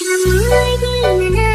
I'm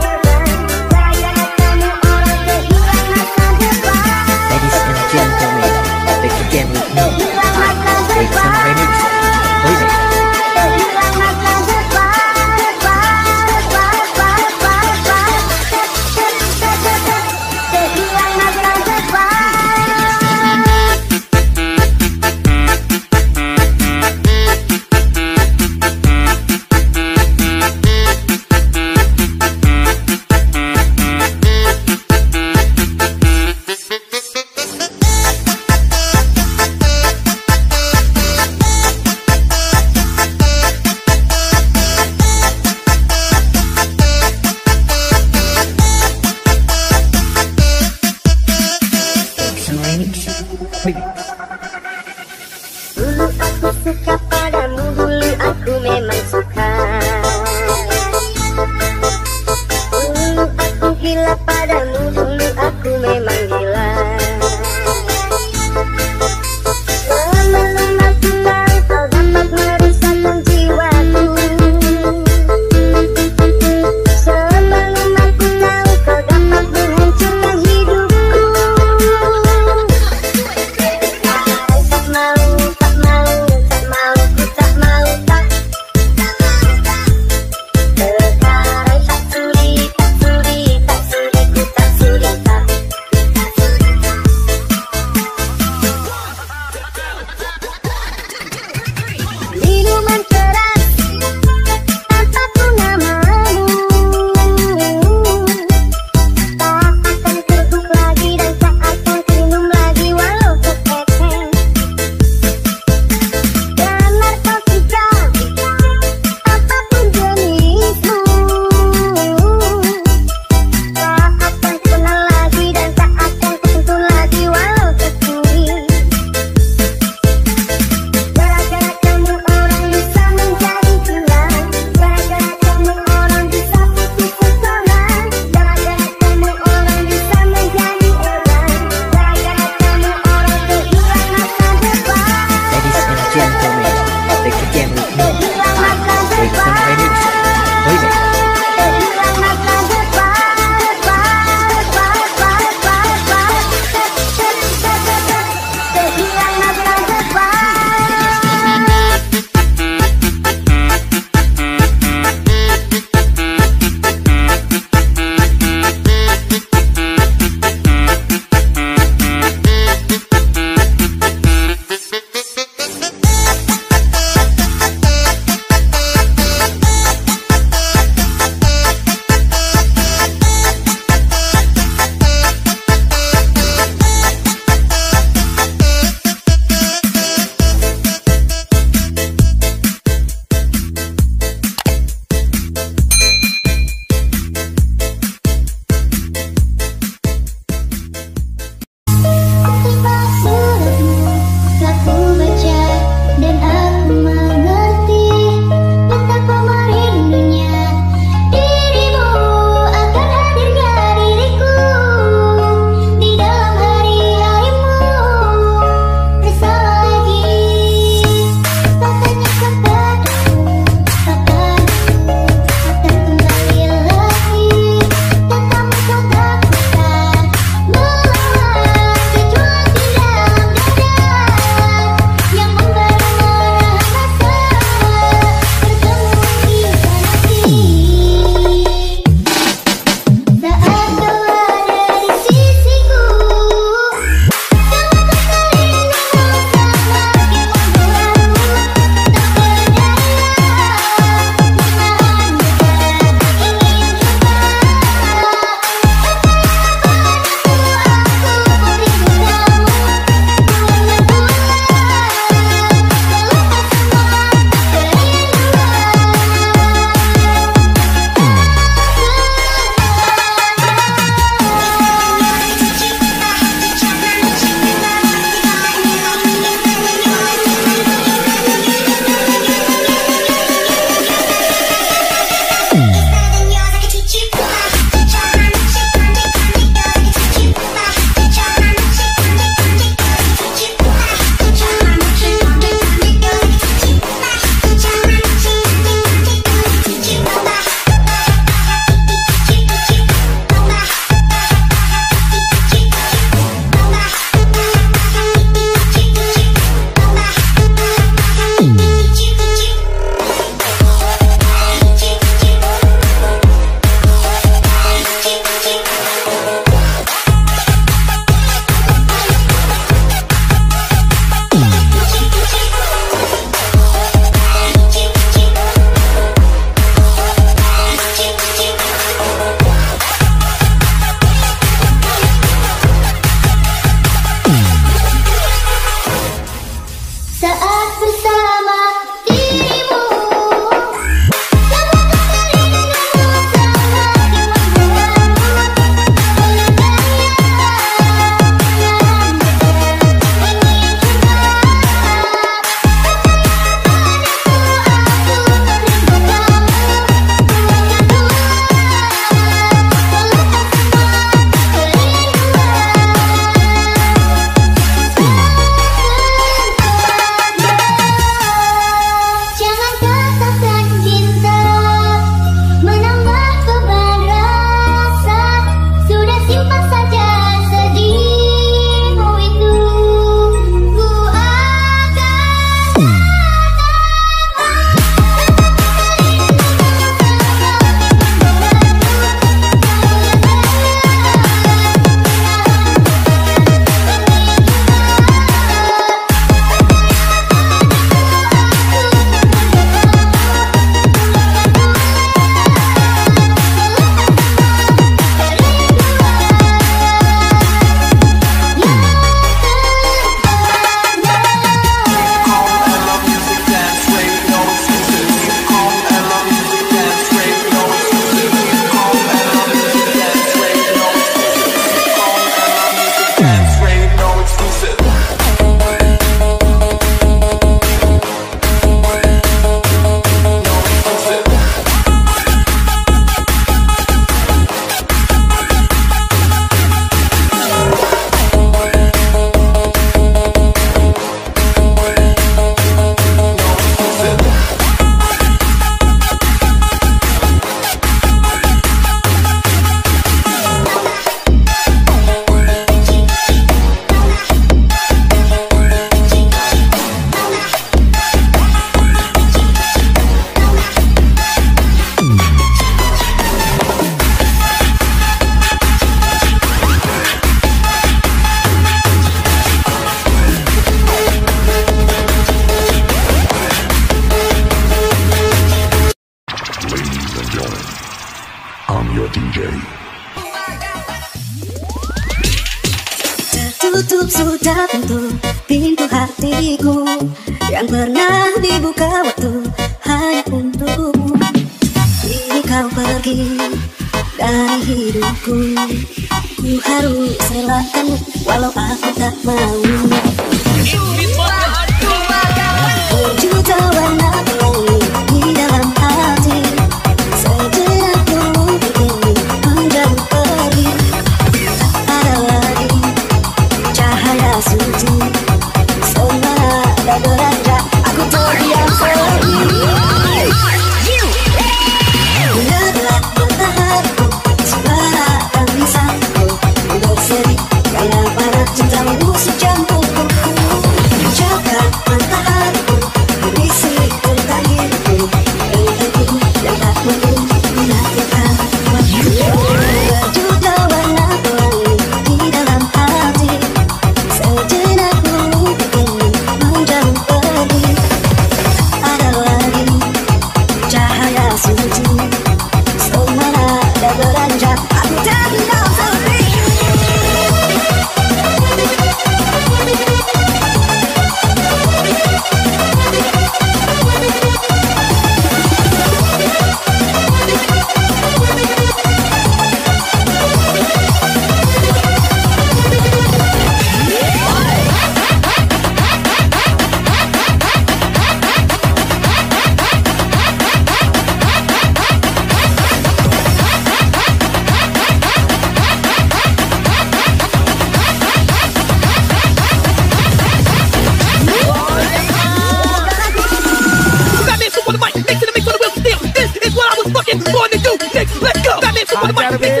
Oh I gotta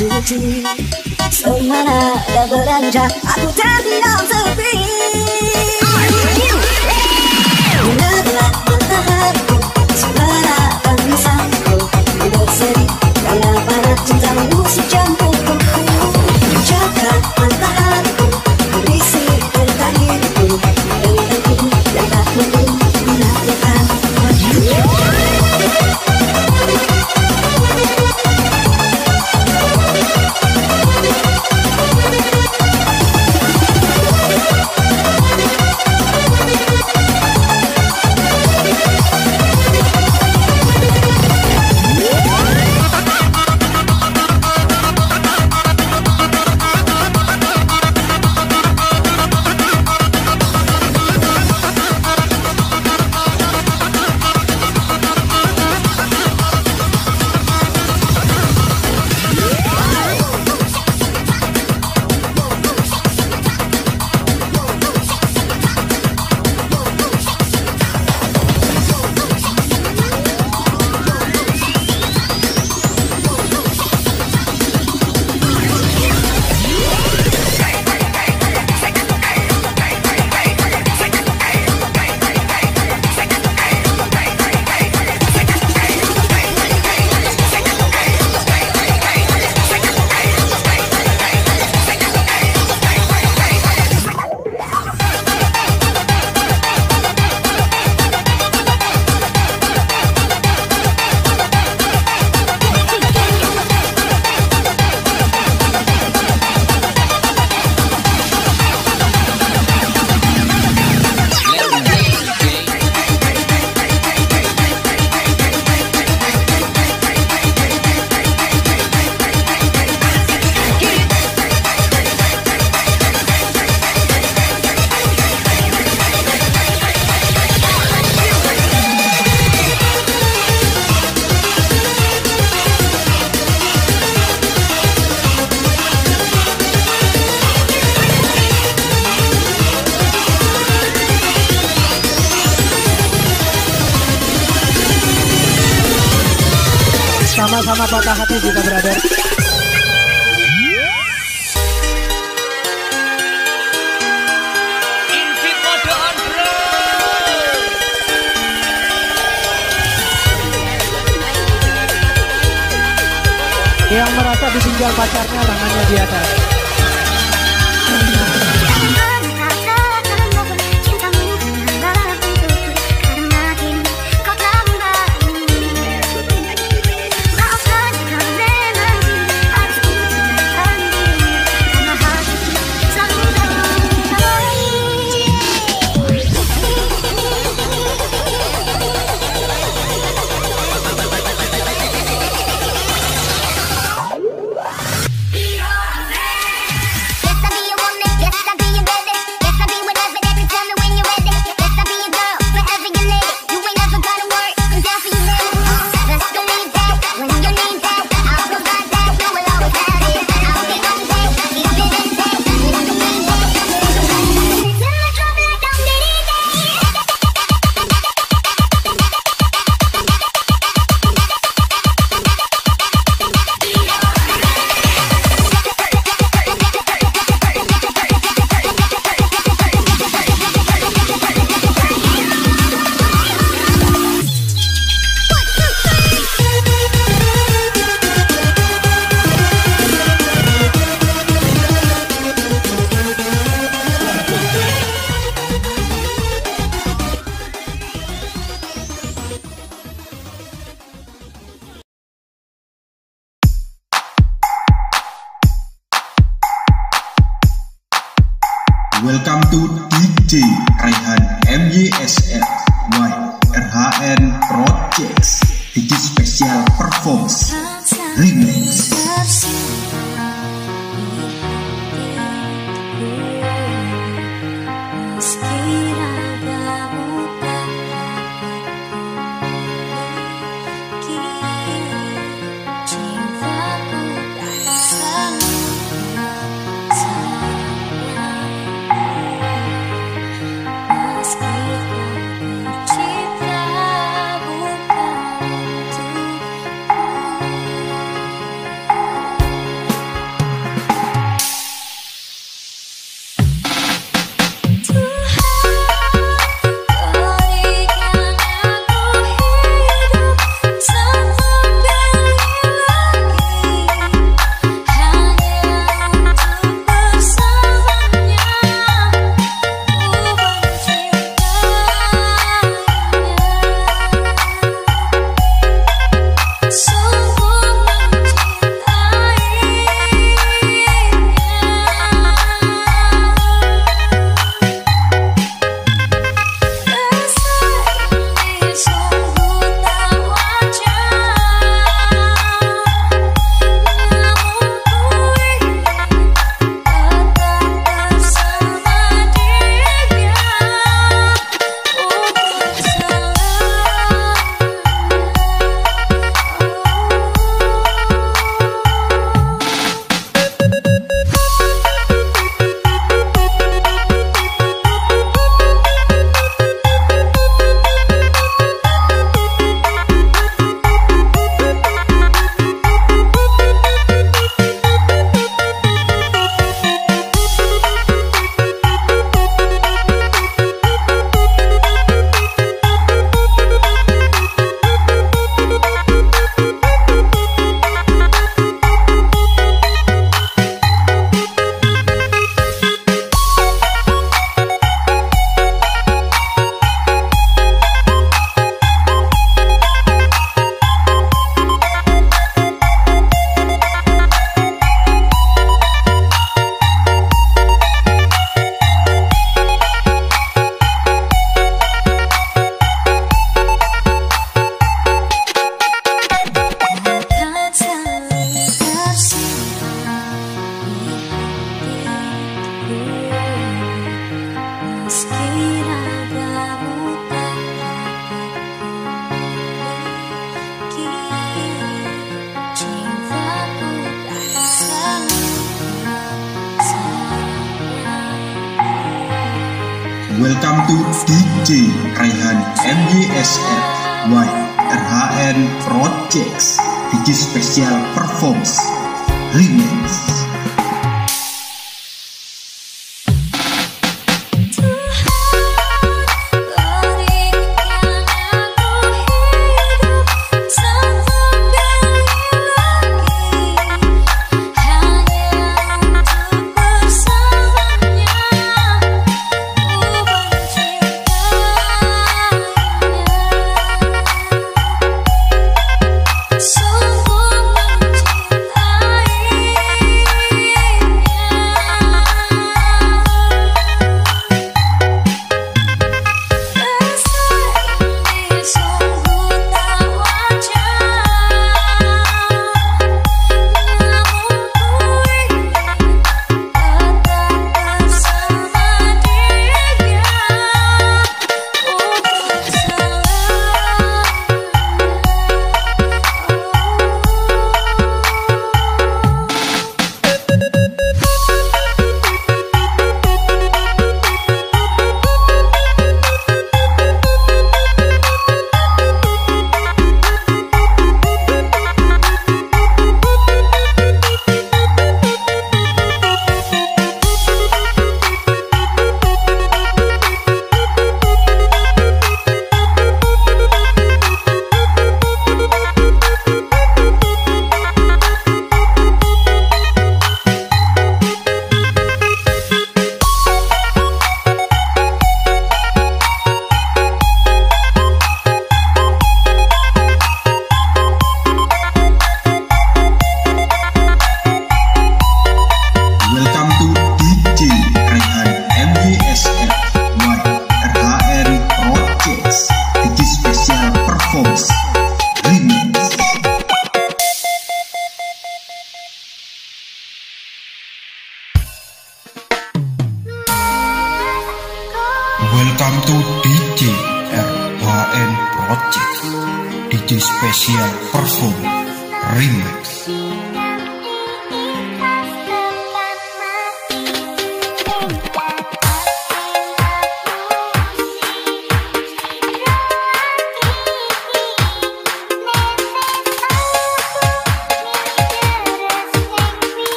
suci Semana a Aku terbilang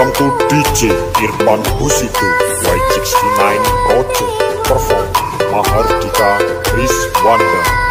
Welcome to DJ Irfan Husitu Y69 Project Perform Mahardika Wonder.